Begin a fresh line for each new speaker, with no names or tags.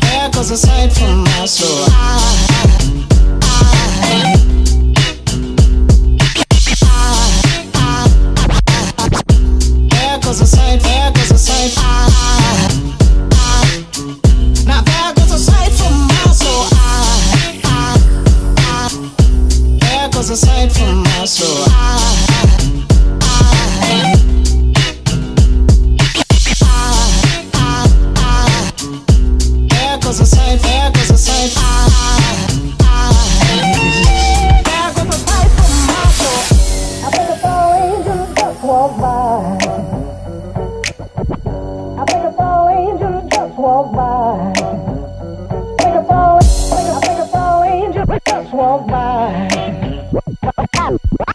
There goes a sight from my soul. There goes a sight from. There goes a sight, there goes. There goes from my soul.
I think a tall angel just by. I walked by.
Tchau.